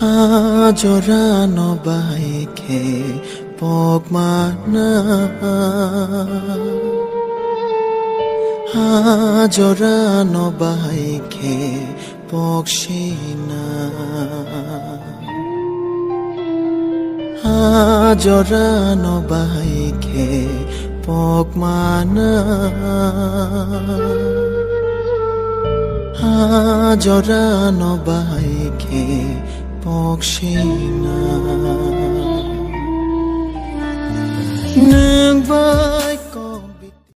আজরানো বাইকে পগমানা আজরানো বাইকে পক্ষিনা আজরানো বাইকে পগমানা আজরানো বাইকে 혹시나. 누가